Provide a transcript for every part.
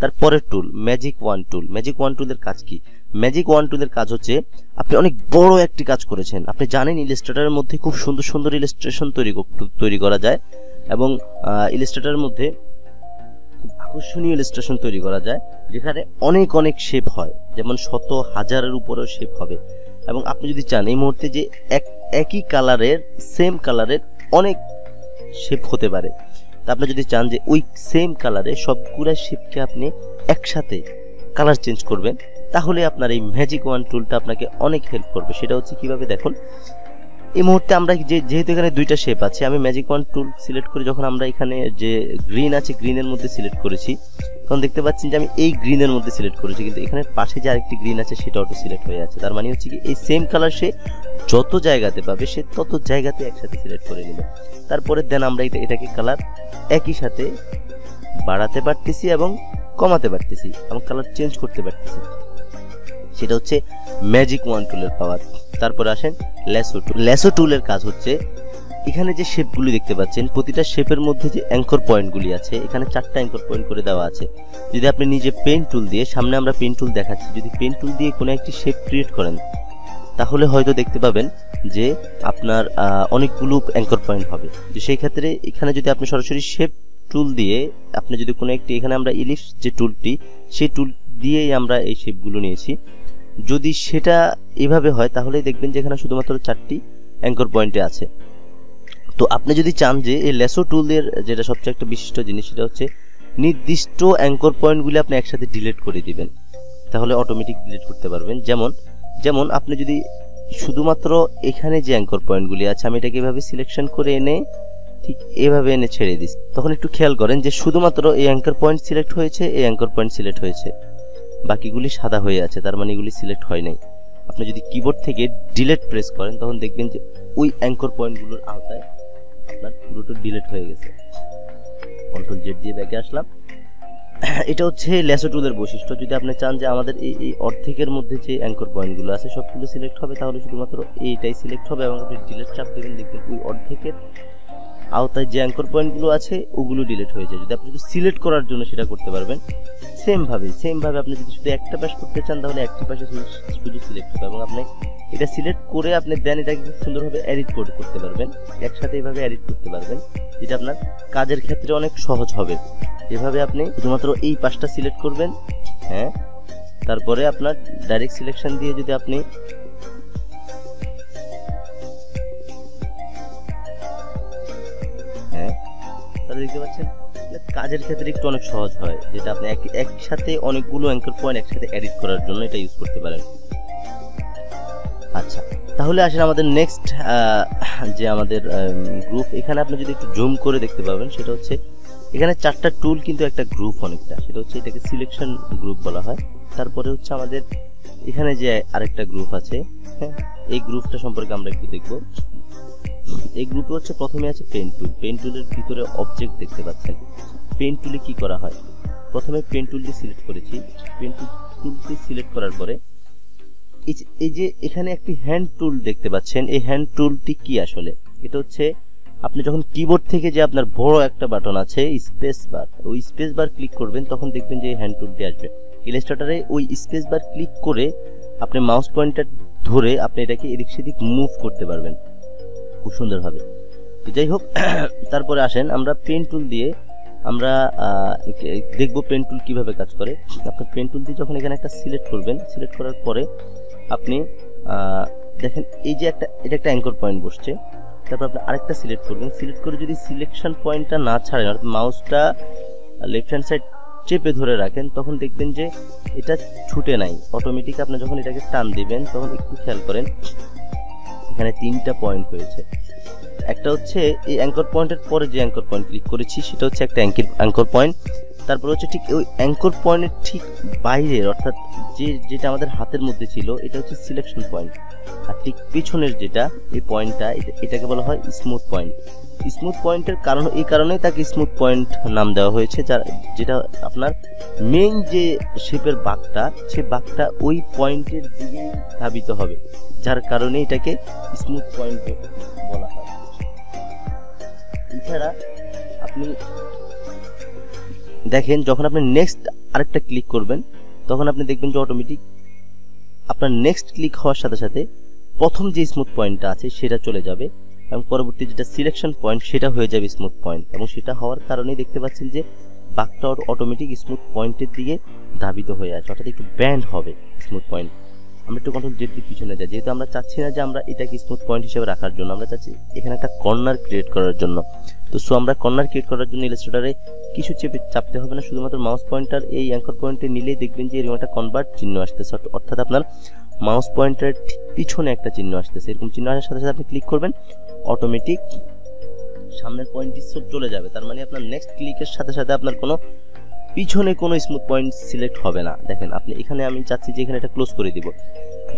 তারপরের tool magic one tool magic one টুলের কাজ কি? ম্যাজিক ওয়ান টুলের কাজ হচ্ছে, আপনি অনেক বড় একটি কাজ করেছেন। আপনি জানেন ইলিস্ট্রেটারের মধ্যে খুব সুন্দর সুন্দর ইলিস্ট্রেশন তৈরি তৈরি করা যায় এবং ইলিস্ট্রেটারের মধ্যে খুব আকর্ষণীয় ইলিস্ট্রেশন তৈরি করা যায়, যেখানে অনেক অনেক শেপ হয়। যেমন শত হাজারের উপরেও শেপ হবে। এবং আপনি যদি চান এই মুহূর্তে যে এক একই কালারের সেম কালারের অনেক শেপ হতে পারে। তা আপনি যদি চান যে ওই সেম কালারে সবগুলা শেপকে আপনি একসাথে কালার চেঞ্জ করবেন, তাহলে আপনার এই ম্যাজিক ওয়ান টুলটা আপনাকে অনেক হেল্প করবে। সেটা হচ্ছে কীভাবে দেখুন, এই মুহূর্তে আমরা যে, যেহেতু এখানে দুইটা শেপ আছে, আমি ম্যাজিক ওয়ান টুল সিলেক্ট করে যখন আমরা এখানে যে গ্রিন আছে গ্রিনের মধ্যে সিলেক্ট করেছি তখন দেখতে পাচ্ছেন যে আমি এই গ্রিনের মধ্যে সিলেক্ট করেছি, কিন্তু এখানে পাশে যে আরেকটি গ্রিন আছে সেটা অটো সিলেক্ট হয়ে আছে। তার মানে হচ্ছে কি এই সেম কালার সে যত জায়গাতে পাবে, সে তত জায়গাতে একসাথে সিলেক্ট করে নেবে। তারপরে দেন আমরা এটা, এটাকে কালার একই সাথে বাড়াতে পারতেছি এবং কমাতে পারতেছি, এবং কালার চেঞ্জ করতে পারতেছি। সেটা হচ্ছে ম্যাজিক ওয়ান টুলের পাওয়ার তারপরে আসেন ল্যাসো টুল ল্যাসো টুলের কাজ হচ্ছে এখানে যে শেপগুলি দেখতে পাচ্ছেন, প্রতিটা শেপের মধ্যে যে অ্যাঙ্কর পয়েন্টগুলি আছে, এখানে চারটা অ্যাঙ্কর পয়েন্ট করে দেওয়া আছে। যদি আপনি নিজে পেন টুল দিয়ে, সামনে আমরা পেন টুল দেখাচ্ছি, যদি পেন টুল দিয়ে কোনো একটি শেপ ক্রিয়েট করেন, তাহলে হয়তো দেখতে পাবেন যে আপনার অনেকগুলো অ্যাঙ্কর পয়েন্ট হবে। তো সেই ক্ষেত্রে এখানে যদি আপনি সরাসরি শেপ টুল দিয়ে, আপনি যদি কোনো একটি, এখানে আমরা ইলিশ যে টুলটি সেই টুল দিয়েই আমরা এই শেপগুলো নিয়েছি। যদি সেটা এভাবে হয় তাহলে দেখবেন যে এখানে শুধুমাত্র চারটি অ্যাঙ্কর পয়েন্টে আছে। তো আপনি যদি চান যে এই লেসো টুলের যেটা সবচেয়ে একটা বিশিষ্ট জিনিস সেটা হচ্ছে নির্দিষ্ট অ্যাঙ্কর পয়েন্টগুলি আপনি একসাথে ডিলিট করে দিবেন। তাহলে অটোমেটিক ডিলিট করতে পারবেন। যেমন যেমন আপনি যদি শুধুমাত্র এখানে যে অ্যাঙ্কর পয়েন্টগুলি আছে, আমি এটাকে এভাবে সিলেকশন করে এনে ঠিক এভাবে এনে ছেড়ে দিস। তখন একটু খেয়াল করেন যে শুধুমাত্র এই অ্যাঙ্কর পয়েন্ট সিলেক্ট হয়েছে, এই অ্যাঙ্কর পয়েন্ট সিলেক্ট হয়েছে। বাকিগুলি সাদা হয়ে আছে, তার মানে এগুলি সিলেক্ট হয় নাই। আপনি যদি কিবোর্ড থেকে ডিলেট প্রেস করেন, তখন দেখবেন যে ওই অ্যাঙ্কর পয়েন্টগুলোর আওতায় আপনার পুরোটা ডিলেট হয়ে গেছে। কন্ট্রোল জেড দিয়ে ব্যাকে আসলাম। এটা হচ্ছে লেসো টুলের বৈশিষ্ট্য। যদি আপনি চান যে আমাদের এই এই অর্ধেকের মধ্যে যে অ্যাঙ্কর পয়েন্টগুলো আছে, সবগুলো সিলেক্ট হবে, তাহলে শুধুমাত্র এইটাই সিলেক্ট হবে এবং আপনি ডিলেট চাপ দেবেন, দেখবেন ওই অর্ধেকের আওতায় যে অ্যাঙ্কর পয়েন্টগুলো আছে, ওগুলো ডিলিট হয়ে যায়। যদি আপনি শুধু সিলেক্ট করার জন্য সেটা করতে পারবেন সেমভাবে সেমভাবে আপনি যদি শুধু একটা পাশ করতে চান, তাহলে একটি পাশে শুধু সিলেক্ট হবে এবং আপনি এটা সিলেক্ট করে আপনি দেন এটাকে সুন্দরভাবে এডিট করতে পারবেন। একসাথে এইভাবে এডিট করতে পারবেন, যেটা আপনার কাজের ক্ষেত্রে অনেক সহজ হবে। এভাবে আপনি শুধুমাত্র এই পাশটা সিলেক্ট করবেন হ্যাঁ? তারপরে আপনার ডাইরেক্ট সিলেকশন দিয়ে যদি আপনি দেখতে পাচ্ছেন? কাজের ক্ষেত্রে একটু অনেক সহজ হয়, যেটা আপনি একসাথে অনেকগুলো অ্যাঙ্কর পয়েন্ট একসাথে এডিট করার জন্য এটা ইউজ করতে পারেন। আচ্ছা তাহলে আসেন আমাদের নেক্সট যে আমাদের গ্রুপ এখানে আপনি যদি একটু জুম করে দেখতে পাবেন, সেটা হচ্ছে, এখানে চারটা টুল কিন্তু একটা গ্রুপ অনেকটা। সেটা হচ্ছে এটাকে সিলেকশন গ্রুপ বলা হয়। তারপরে হচ্ছে আমাদের এখানে যে আরেকটা গ্রুপ আছে হ্যাঁ এই গ্রুপটা সম্পর্কে আমরা একটু দেখব। এই গ্রুপে হচ্ছে প্রথমে আছে পেন টুল পেন টুলের ভিতরে অবজেক্ট দেখতে পাচ্ছেন। পেন টুলে কি করা হয়? প্রথমে পেন টুলটি সিলেক্ট করেছি। পেন টুলটি সিলেক্ট করার পরে এই যে এখানে একটি হ্যান্ড টুল দেখতে পাচ্ছেন। এই হ্যান্ড টুলটি কি আসলে? এটা হচ্ছে আপনি যখন কিবোর্ড থেকে যে আপনার বড় একটা বাটন আছে স্পেস বার ওই স্পেস বার ক্লিক করবেন, তখন দেখবেন যে হ্যান্ড টুলটি আসবে। ইলাস্ট্রেটরে ওই স্পেস বার ক্লিক করে আপনি মাউস পয়েন্টার ধরে আপনি এটাকে এদিক সেদিক মুভ করতে পারবেন। খুব সুন্দরভাবে। তো যাই হোক, তারপরে আসেন, আমরা পেন টুল দিয়ে আমরা দেখব পেন টুল কীভাবে কাজ করে। আপনার পেন টুল দিয়ে যখন এখানে একটা সিলেক্ট করবেন সিলেক্ট করার পরে আপনি দেখেন এই যে একটা, এটা একটা অ্যাঙ্কর পয়েন্ট বসছে। তারপর আপনি আরেকটা সিলেক্ট করবেন। সিলেক্ট করে যদি সিলেকশন পয়েন্টটা না ছাড়েন, অর্থাৎ মাউসটা লেফট হ্যান্ড সাইড চেপে ধরে রাখেন, তখন দেখবেন যে এটা ছুটে নাই। অটোমেটিক আপনি যখন এটাকে টান দিবেন, তখন একটু খেয়াল করেন এখানে তিনটা পয়েন্ট হয়েছে একটা হচ্ছে এই অ্যাঙ্কর পয়েন্টের পরে যে অ্যাঙ্কর পয়েন্ট ক্লিক করেছি, সেটা হচ্ছে একটা অ্যাঙ্কর পয়েন্ট তারপর হচ্ছে ঠিক ওই অ্যাঙ্কর পয়েন্টের ঠিক বাইরের, অর্থাৎ যে, যেটা আমাদের হাতের মধ্যে ছিল, এটা হচ্ছে সিলেকশন পয়েন্ট আর ঠিক পিছনের যেটা, এই পয়েন্টটা এটাকে বলা হয় স্মুথ পয়েন্ট স্মুথ পয়েন্টের কারণ, এই কারণেই তাকে স্মুথ পয়েন্ট নাম দেওয়া হয়েছে, যার, যেটা আপনার মেইন যে শেপের বাঘটা, সে বাঘটা ওই পয়েন্টের দিকেই ধাবিত হবে। যার কারণে এটাকে স্মুথ পয়েন্ট বলা হয়। এছাড়া আপনি দেখেন, যখন আপনি নেক্সট আরেকটা ক্লিক করবেন, তখন আপনি দেখবেন যে অটোমেটিক আপনার নেক্সট ক্লিক হওয়ার সাথে সাথে প্রথম যে স্মুথ পয়েন্টটা আছে, সেটা চলে যাবে এবং পরবর্তী যেটা সিলেকশন পয়েন্ট সেটা হয়ে যাবে স্মুথ পয়েন্ট এবং সেটা হওয়ার কারণেই দেখতে পাচ্ছেন যে বাঘটা অটোমেটিক স্মুথ পয়েন্টের দিকে ধাবিত হয়ে আছে, অর্থাৎ একটু ব্যান্ড হবে স্মুথ পয়েন্ট আমরা একটু কন্ট্রোল জেড দিয়ে পিছনে যাই। যেহেতু আমরা চাচ্ছি না যে আমরা এটাকে স্মুথ পয়েন্ট হিসেবে রাখার জন্য, আমরা চাচ্ছি এখানে একটা কর্নার ক্রিয়েট করার জন্য। তো সো আমরা কর্নার ক্রিয়েট করার জন্য ইলাস্ট্রেটারে কিছু চেপে চাপতে হবে না, শুধুমাত্র মাউস পয়েন্টার এই অ্যাঙ্কর পয়েন্টে নিলেই দেখবেন যে এরকম একটা কনভার্ট চিহ্ন আসতেছে। অর্থাৎ আপনার মাউস পয়েন্টারের ঠিক পিছনে একটা চিহ্ন আসতেছে। এরকম চিহ্ন আসার সাথে সাথে আপনি ক্লিক করবেন অটোমেটিক সামনের পয়েন্টটি চলে যাবে। তার মানে আপনার নেক্সট ক্লিকের সাথে সাথে আপনার কোনো পিছনে কোনো স্মুথ পয়েন্ট সিলেক্ট হবে না। দেখেন, আপনি এখানে আমি চাচ্ছি যে এখানে এটা ক্লোজ করে দিব।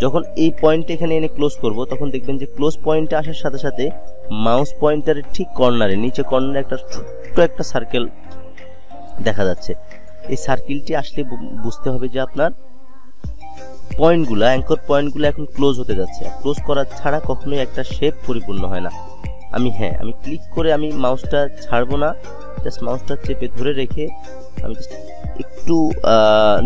যখন এই পয়েন্ট এখানে এনে ক্লোজ করব, তখন দেখবেন যে ক্লোজ পয়েন্টে আসার সাথে সাথে মাউস পয়েন্টারের ঠিক কর্নারে নিচে কর্নারে একটা ছোট্ট একটা সার্কেল দেখা যাচ্ছে। এই সার্কেলটি আসলে বুঝতে হবে যে আপনার পয়েন্টগুলো অ্যাঙ্কর পয়েন্টগুলো এখন ক্লোজ হতে যাচ্ছে। ক্লোজ করা ছাড়া কখনোই একটা শেপ পরিপূর্ণ হয় না। আমি হ্যাঁ আমি ক্লিক করে আমি মাউসটা ছাড়বো না। জাস্ট মাউসটা চেপে ধরে রেখে আমি জাস্ট একটু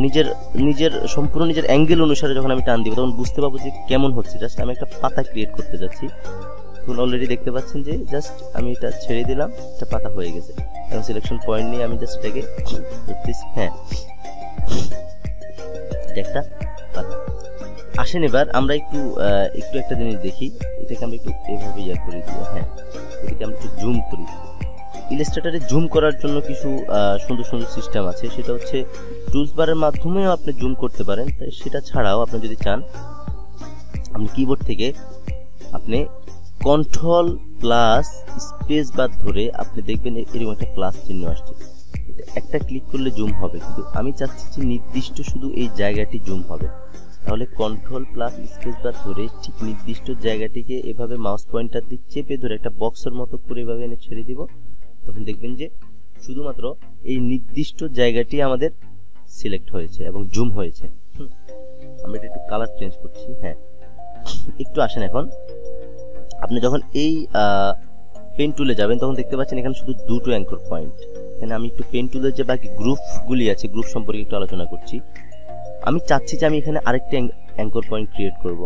নিজের নিজের সম্পূর্ণ নিজের অ্যাঙ্গেল অনুসারে যখন আমি টান দিব, তখন বুঝতে পারব যে কেমন হচ্ছে। জাস্ট আমি একটা পাতা ক্রিয়েট করতে যাচ্ছি। তখন অলরেডি দেখতে পাচ্ছেন যে জাস্ট আমি এটা ছেড়ে দিলাম, একটা পাতা হয়ে গেছে। এবং সিলেকশন পয়েন্ট নিয়ে আমি জাস্ট এটাকে হ্যাঁ একটা পাতা। আসেন এবার, আমরা একটু একটু একটা জিনিস দেখি। এটাকে আমরা একটু এভাবে ইয়া করে দিই হ্যাঁ। এটাকে আমরা একটু জুম করি। ইলাস্ট্রেটারে জুম করার জন্য কিছু সুন্দর সুন্দর সিস্টেম আছে। সেটা হচ্ছে টুলস বারের মাধ্যমেও আপনি জুম করতে পারেন। তাই সেটা ছাড়াও আপনি যদি চান, আপনি কিবোর্ড থেকে আপনি কন্ট্রোল প্লাস স্পেস বার ধরে আপনি দেখবেন এরকম একটা প্লাস চিহ্ন আসছে। একটা ক্লিক করলে জুম হবে। কিন্তু আমি চাচ্ছি যে নির্দিষ্ট শুধু এই জায়গাটি জুম হবে। তাহলে কন্ট্রোল প্লাস স্পেস বার ধরে ঠিক নির্দিষ্ট জায়গাটিকে এভাবে মাউস পয়েন্টার দিয়ে চেপে ধরে একটা বক্সের মতো করে এভাবে এনে ছেড়ে দিব। তখন দেখবেন যে শুধুমাত্র এই নির্দিষ্ট জায়গাটি আমাদের সিলেক্ট হয়েছে এবং জুম হয়েছে। আমি এটা একটু কালার চেঞ্জ করছি হ্যাঁ। একটু আসেন এখন। আপনি যখন এই পেন টুলে যাবেন, তখন দেখতে পাচ্ছেন এখানে শুধু দুটো অ্যাঙ্কর পয়েন্ট এখানে আমি একটু পেন টুলের যে বাকি গ্রুপগুলি আছে গ্রুপ সম্পর্কে একটু আলোচনা করছি। আমি চাচ্ছি যে আমি এখানে আরেকটা অ্যাঙ্কর পয়েন্ট ক্রিয়েট করব।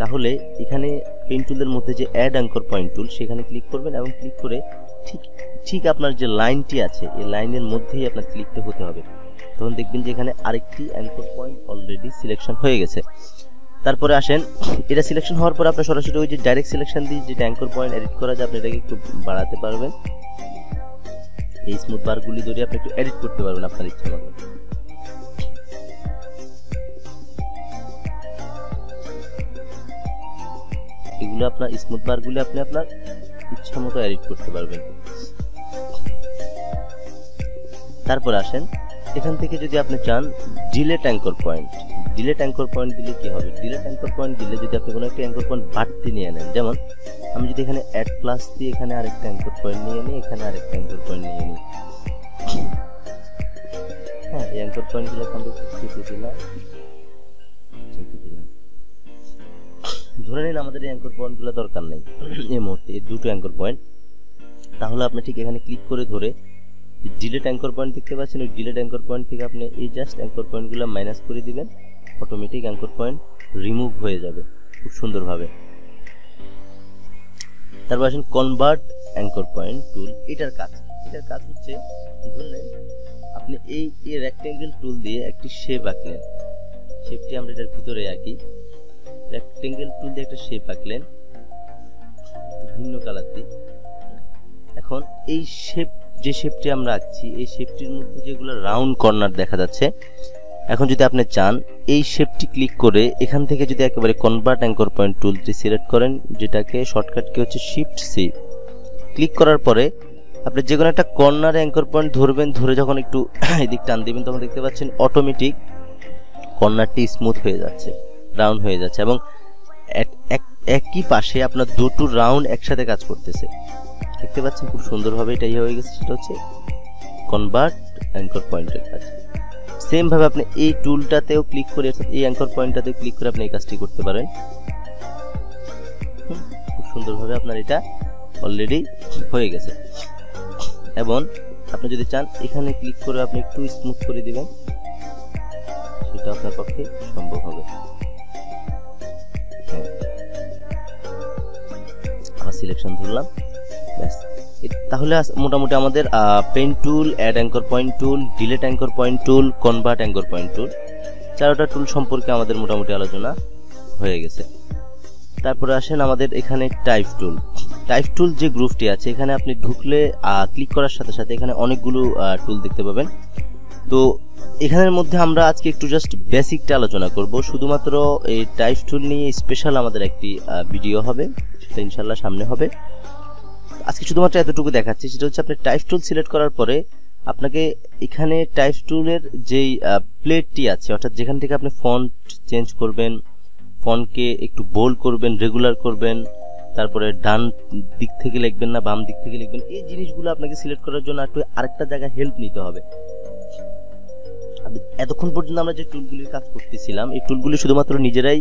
তাহলে এখানে পেন টুলের মধ্যে যে অ্যাড অ্যাঙ্কর পয়েন্ট টুল সেখানে ক্লিক করবেন এবং ক্লিক করে ঠিক ঠিক আপনার যে লাইনটি আছে, এই লাইনের মধ্যেই আপনার ক্লিকতে হতে হবে। তখন দেখবেন যে এখানে আরেকটি অ্যাঙ্কর পয়েন্ট অলরেডি সিলেকশন হয়ে গেছে। তারপরে আসেন, এটা সিলেকশন হওয়ার পর আপনার সরাসরি ওই যে ডাইরেক্ট সিলেকশন দিয়ে যে অ্যাঙ্কর পয়েন্ট এডিট করা যায়, আপনি এটাকে একটু বাড়াতে পারবেন। এই স্মুথ বারগুলি ধরে আপনি একটু এডিট করতে পারবেন আপনার ইচ্ছা মতো। এগুলো আপনার স্মুথ বারগুলি আপনি আপনার ইচ্ছা মতো এডিট করতে পারবেন। তারপর আসেন। এখান থেকে যদি আপনি চান delete anchor point delete anchor point দিলে কি হবে? ডিলে ট্যাঙ্কর পয়েন্ট দিলে যদি আপনি কোনো একটা অ্যাঙ্কর পয়েন্ট বাড়তি নিয়ে নেন, যেমন আমি যদি এখানে অ্যাড প্লাস দিয়ে এখানে আরেকটা অ্যাঙ্কর পয়েন্ট নিয়ে নিই, এখানে আরেকটা অ্যাঙ্কর পয়েন্ট নিয়ে নিই। হ্যাঁ এই অ্যাঙ্কর পয়েন্টগুলো আমরা চেপে দিলাম। ধরে নিন আমাদের এই অ্যাঙ্কর পয়েন্টগুলো দরকার নেই। এই মুহূর্তে দুটো অ্যাঙ্কর পয়েন্ট তাহলে আপনি ঠিক এখানে ক্লিক করে ধরে ডিলেট অ্যাঙ্কর পয়েন্ট দেখতে পাচ্ছেন, ওই ডিলেট অ্যাঙ্কর পয়েন্ট থেকে আপনি এই জাস্ট অ্যাঙ্কর পয়েন্টগুলো মাইনাস করে দিবেন অটোমেটিক অ্যাঙ্কর পয়েন্ট রিমুভ হয়ে যাবে খুব সুন্দরভাবে। তারপর আসেন কনভার্ট অ্যাঙ্কর পয়েন্ট টুল এটার কাজ এটার কাজ হচ্ছে ধরলেন আপনি এই এই রেক্টেঙ্গেল টুল দিয়ে একটি শেপ আঁকলেন। শেপটি আমরা এটার ভিতরে আঁকি। রেক্টেঙ্গেল টুল দিয়ে একটা শেপ আঁকলেন ভিন্ন কালার দিয়ে। এখন এই শেপ যে শেপটি আমরা আঁকছি, এই শেপটির মধ্যে যেগুলো রাউন্ড কর্নার দেখা যাচ্ছে, এখন যদি আপনি চান, এই শেপটি ক্লিক করে এখান থেকে যদি একেবারে কনভার্ট অ্যাঙ্কর পয়েন্ট টুলটি সিলেক্ট করেন, যেটাকে শর্টকাট কি হচ্ছে শিফট সি ক্লিক করার পরে আপনি যে কোনো একটা কর্নারে অ্যাঙ্কর পয়েন্ট ধরবেন, ধরে যখন একটু এদিক টান দিবেন, তখন দেখতে পাচ্ছেন অটোমেটিক কর্নারটি স্মুথ হয়ে যাচ্ছে রাউন্ড হয়ে যাচ্ছে এবং একই পাশে আপনার দুটো রাউন্ড একসাথে কাজ করতেছে। দেখতে পাচ্ছেন খুব সুন্দরভাবে এটা ইয়ে হয়ে গেছে, সেটা হচ্ছে কনভার্ট অ্যাঙ্কর পয়েন্টের কাজ। সেম ভাবে আপনি এই টুলটাতেও ক্লিক করে, অর্থাৎ এই অ্যাঙ্কর পয়েন্টটাতে ক্লিক করে আপনি এই কাজটি করতে পারেন। খুব সুন্দরভাবে আপনার এটা অলরেডি হয়ে গেছে। এবং আপনি যদি চান, এখানে ক্লিক করে আপনি একটু স্মুথ করে দিবেন, সেটা আপনার পক্ষে সম্ভব হবে। হ্যাঁ। আবার সিলেকশন ধরলাম। ব্যাস। তাহলে মোটামুটি আমাদের pen tool add anchor point tool delete anchor point tool convert anchor point tool চারোটা tool সম্পর্কে আমাদের মোটামুটি আলোচনা হয়ে গেছে। তারপরে আসেন আমাদের এখানে টাইপ টুল টাইপ টুল যে গ্রুপটি আছে, এখানে আপনি ঢুকলে ক্লিক করার সাথে সাথে এখানে অনেকগুলো টুল দেখতে পাবেন। তো এখানের মধ্যে আমরা আজকে একটু জাস্ট বেসিকটা আলোচনা করব। শুধুমাত্র এই টাইপ টুল নিয়ে স্পেশাল আমাদের একটি ভিডিও হবে, সেটা ইনশাল্লাহ সামনে হবে। আজকে শুধুমাত্র এতটুকু দেখাচ্ছি, সেটা হচ্ছে আপনি টাইপ টুল সিলেক্ট করার পরে আপনাকে এখানে টাইপ টুলের যেই প্লেটটি আছে, অর্থাৎ যেখান থেকে আপনি ফন্ট চেঞ্জ করবেন ফন্টকে একটু বোল্ড করবেন রেগুলার করবেন, তারপরে ডান দিক থেকে লিখবেন না, বাম দিক থেকে লিখবেন, এই জিনিসগুলো আপনাকে সিলেক্ট করার জন্য একটু আরেকটা জায়গায় হেল্প নিতে হবে। এতক্ষণ পর্যন্ত আমরা যে টুলগুলির কাজ করতেছিলাম, এই টুলগুলি শুধুমাত্র নিজেরাই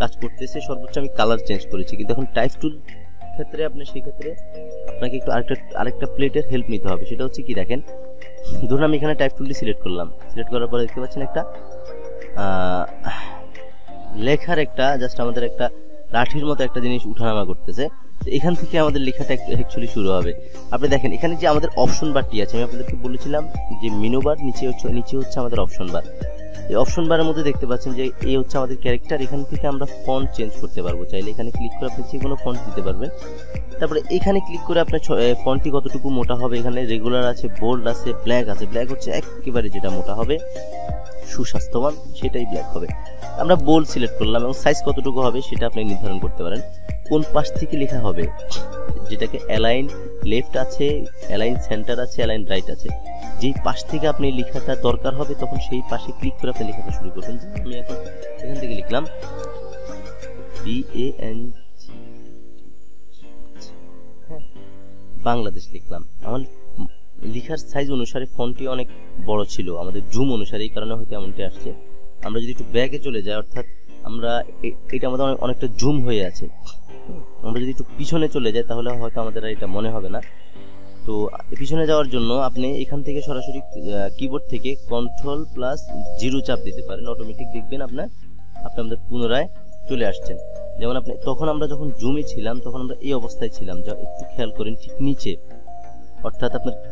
কাজ করতেছে, সর্বোচ্চ আমি কালার চেঞ্জ করেছি, কিন্তু এখন টাইপ টুল ক্ষেত্রে আপনি সেই ক্ষেত্রে আপনাকে একটু আরেকটা আরেকটা প্লেটের হেল্প নিতে হবে। সেটা হচ্ছে কি দেখেন, ধরুন আমি এখানে টাইপ টুলটি সিলেক্ট করলাম। সিলেক্ট করার পরে দেখতে পাচ্ছেন একটা লেখার একটা জাস্ট আমাদের একটা লাঠির মতো একটা জিনিস উঠানামা করতেছে। তো এখান থেকে আমাদের লেখাটা অ্যাকচুয়ালি শুরু হবে। আপনি দেখেন, এখানে যে আমাদের অপশন বারটি আছে, আমি আপনাদেরকে বলেছিলাম যে মিনু বার নিচে হচ্ছে নিচে হচ্ছে আমাদের অপশন বার এই অপশন বারের মধ্যে দেখতে পাচ্ছেন যে এই হচ্ছে আমাদের ক্যারেক্টার এখান থেকে আমরা ফন্ট চেঞ্জ করতে পারব। চাইলে এখানে ক্লিক করে আপনি যে কোনো ফন্ট দিতে পারবেন। তারপরে এখানে ক্লিক করে আপনার ফন্টটি কতটুকু মোটা হবে? এখানে রেগুলার আছে বোল্ড আছে ব্ল্যাক আছে। ব্ল্যাক হচ্ছে একেবারে যেটা মোটা হবে। সুস্বাস্থ্যবান, সেটাই ব্ল্যাক হবে। আমরা বোল্ড সিলেক্ট করলাম এবং সাইজ কতটুকু হবে সেটা আপনি নির্ধারণ করতে পারেন। কোন পাশ থেকে লেখা হবে? যেটাকে অ্যালাইন লেফট আছে অ্যালাইন সেন্টার আছে অ্যালাইন রাইট আছে। যেই পাশ থেকে আপনি লেখাটা দরকার হবে, তখন সেই পাশে ক্লিক করে আপনি লেখাটা শুরু করবেন। আমি এখন এখান থেকে লিখলাম বি এ এন বাংলাদেশ লিখলাম। আমার লেখার সাইজ অনুসারে ফোনটি অনেক বড় ছিল। আমাদের জুম অনুসারে এই কারণে হয়তো এমনটি আসছে। আমরা যদি একটু ব্যাগে চলে যাই, অর্থাৎ আমরা এটা আমাদের অনেকটা জুম হয়ে আছে। আমরা যদি একটু পিছনে চলে যাই, তাহলে হয়তো আমাদের আর এটা মনে হবে না। তো, পিছনে যাওয়ার জন্য আপনি এখান থেকে সরাসরি কিবোর্ড থেকে কন্ট্রোল প্লাস জিরো চাপ দিতে পারেন। অটোমেটিক দেখবেন আপনার, আপনি আমাদের পুনরায় চলে আসছেন। যেমন আপনি, তখন আমরা যখন জুমে ছিলাম, তখন আমরা এই অবস্থায় ছিলাম। যা একটু খেয়াল করেন, ঠিক নিচে। অর্থাৎ আপনার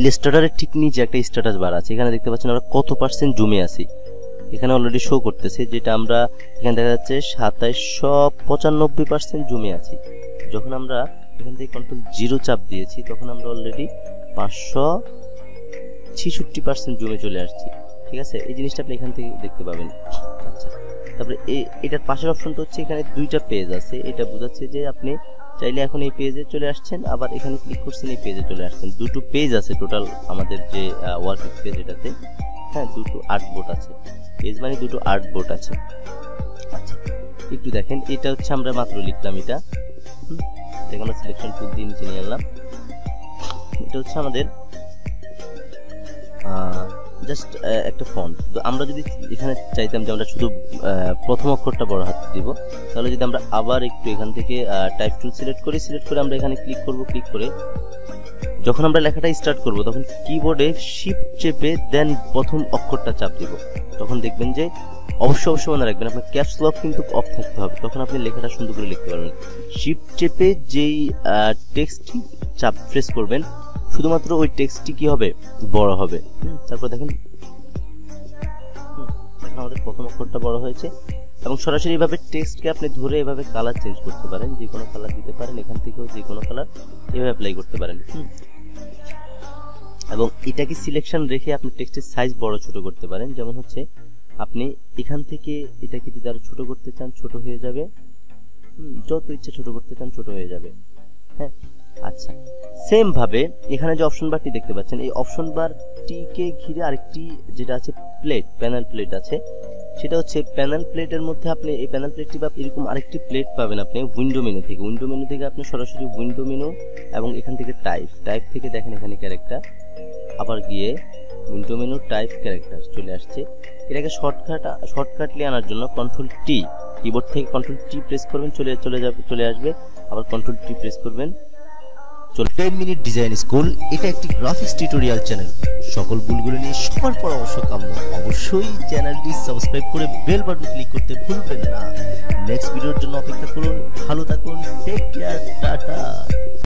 ইলেস্ট্রেটারের ঠিক নিচে একটা স্ট্যাটাস বার আছে। এখানে দেখতে পাচ্ছেন আমরা কত পার্সেন্ট জুমে আছি। এখানে অলরেডি শো করতেছে যেটা আমরা এখানে দেখা যাচ্ছে সাতাইশশো পঁচানব্বই পার্সেন্ট জমে আছি। যখন আমরা এখান থেকে কন্ট্রোল জিরো চাপ দিয়েছি, তখন আমরা অলরেডি পাঁচশো ছিষট্টি পার্সেন্ট জমে চলে আসছি। ঠিক আছে? এই জিনিসটা আপনি এখান থেকে দেখতে পাবেন। আচ্ছা। তারপরে এটার পাশের অপশনটা হচ্ছে এখানে দুইটা পেজ আছে। এটা বোঝাচ্ছে যে আপনি চাইলে এখন এই পেজে চলে আসছেন, আবার এখানে ক্লিক করছেন, এই পেজে চলে আসছেন। দুটো পেজ আছে টোটাল আমাদের যে ওয়ার্ক পেজ এটাতে। হ্যাঁ দুটো আর্ট বোর্ড আছে। পেজ মানে দুটো আর্ট বোর্ড আছে। আচ্ছা একটু দেখেন, এটা হচ্ছে আমরা মাত্র লিখলাম এটা। দেখেন সিলেকশন টুল দিয়ে নিচে নিয়ে এটা হচ্ছে আমাদের জাস্ট একটা ফন্ট তো আমরা যদি এখানে চাইতাম যে আমরা শুধু প্রথম অক্ষরটা বড় হাত দিব, তাহলে যদি আমরা আবার একটু এখান থেকে টাইপ টুল সিলেক্ট করি সিলেক্ট করে আমরা এখানে ক্লিক করব ক্লিক করে যখন আমরা লেখাটা স্টার্ট করব, তখন কিবোর্ডে শিফট চেপে দেন প্রথম অক্ষরটা চাপ দিব। তখন দেখবেন যে অবশ্যই অবশ্যই মনে রাখবেন, আপনার ক্যাপস লক কিন্তু অফ থাকতে হবে। তখন আপনি লেখাটা সুন্দর করে লিখতে পারবেন। শিফট চেপে যেই টেক্সটটি চাপ প্রেস করবেন শুধুমাত্র ওই টেক্সটটি কি হবে? বড় হবে। তারপর দেখেন। দেখেন আমাদের প্রথম অক্ষরটা বড় হয়েছে। এবং সরাসরি এভাবে টেক্সটকে আপনি ধরে এভাবে কালার চেঞ্জ করতে পারেন। যে কোনো কালার দিতে পারেন, এখান থেকেও যে কোনো কালার এভাবে অ্যাপ্লাই করতে পারেন। এবং এটাকে সিলেকশন রেখে আপনি টেক্সটের সাইজ বড় ছোট করতে পারেন। যেমন হচ্ছে, আপনি এখান থেকে এটাকে যদি আরও ছোট করতে চান, ছোট হয়ে যাবে। যত ইচ্ছা ছোট করতে চান, ছোট হয়ে যাবে। হ্যাঁ আচ্ছা। সেম ভাবে এখানে যে অপশন বারটি দেখতে পাচ্ছেন, এই অপশন বারটিকে ঘিরে আরেকটি যেটা আছে প্লেট প্যানেল প্লেট আছে। সেটা হচ্ছে প্যানেল প্লেটের মধ্যে আপনি এই প্যানেল প্লেটটি বা এরকম আরেকটি প্লেট পাবেন আপনি উইন্ডো মেনু থেকে। উইন্ডো মেনু থেকে আপনি সরাসরি উইন্ডো মেনু এবং এখান থেকে টাইপ টাইপ থেকে দেখেন এখানে ক্যারেক্টার আবার গিয়ে উইন্ডো মেনু টাইপ ক্যারেক্টার চলে আসছে। এটাকে শর্টকাট শর্টকাটলি আনার জন্য কন্ট্রোল টি কিবোর্ড থেকে কন্ট্রোল টি প্রেস করবেন, চলে চলে যাবে, চলে আসবে। আবার কন্ট্রোল টি প্রেস করবেন। চলো। টেন মিনিট ডিজাইন স্কুল এটা একটি গ্রাফিক্স টিউটোরিয়াল চ্যানেল সকল ভুলগুলো নিয়ে সবার পরামর্শ কাম্য। অবশ্যই চ্যানেলটি সাবস্ক্রাইব করে বেল বাটন ক্লিক করতে ভুলবেন না। নেক্সট ভিডিওর জন্য অপেক্ষা করুন। ভালো থাকুন। Take care tata.